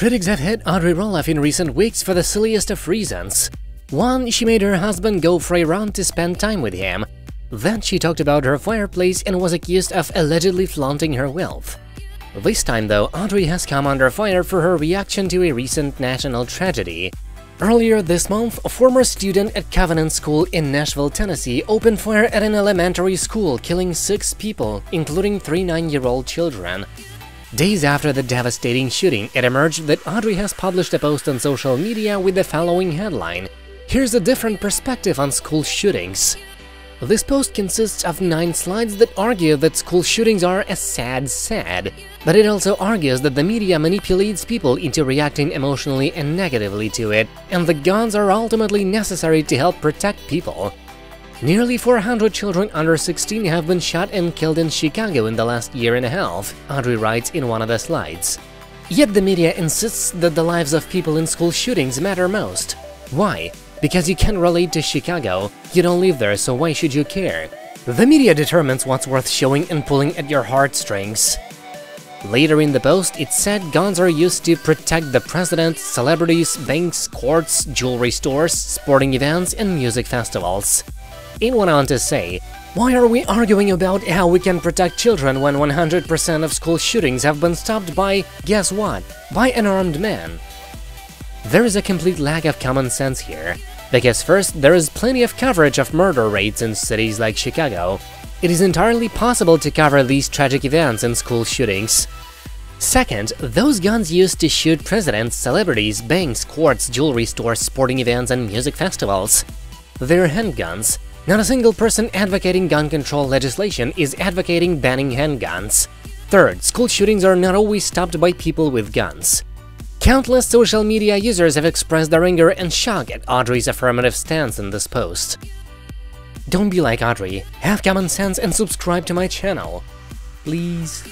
Critics have hit Audrey Roloff in recent weeks for the silliest of reasons. One, she made her husband go for a run to spend time with him. Then she talked about her fireplace and was accused of allegedly flaunting her wealth. This time, though, Audrey has come under fire for her reaction to a recent national tragedy. Earlier this month, a former student at Covenant School in Nashville, Tennessee opened fire at an elementary school, killing six people, including three nine-year-old children. Days after the devastating shooting, it emerged that Audrey has published a post on social media with the following headline Here's a different perspective on school shootings. This post consists of nine slides that argue that school shootings are a sad sad, but it also argues that the media manipulates people into reacting emotionally and negatively to it, and the guns are ultimately necessary to help protect people. Nearly 400 children under 16 have been shot and killed in Chicago in the last year and a half, Audrey writes in one of the slides. Yet the media insists that the lives of people in school shootings matter most. Why? Because you can't relate to Chicago, you don't live there, so why should you care? The media determines what's worth showing and pulling at your heartstrings. Later in the post, it said guns are used to protect the president, celebrities, banks, courts, jewelry stores, sporting events, and music festivals. It went on to say, why are we arguing about how we can protect children when 100% of school shootings have been stopped by, guess what, by an armed man? There is a complete lack of common sense here, because first, there is plenty of coverage of murder rates in cities like Chicago. It is entirely possible to cover these tragic events in school shootings. Second, those guns used to shoot presidents, celebrities, banks, courts, jewelry stores, sporting events, and music festivals. They're handguns. Not a single person advocating gun control legislation is advocating banning handguns. Third, school shootings are not always stopped by people with guns. Countless social media users have expressed their anger and shock at Audrey's affirmative stance in this post. Don't be like Audrey, have common sense and subscribe to my channel. Please.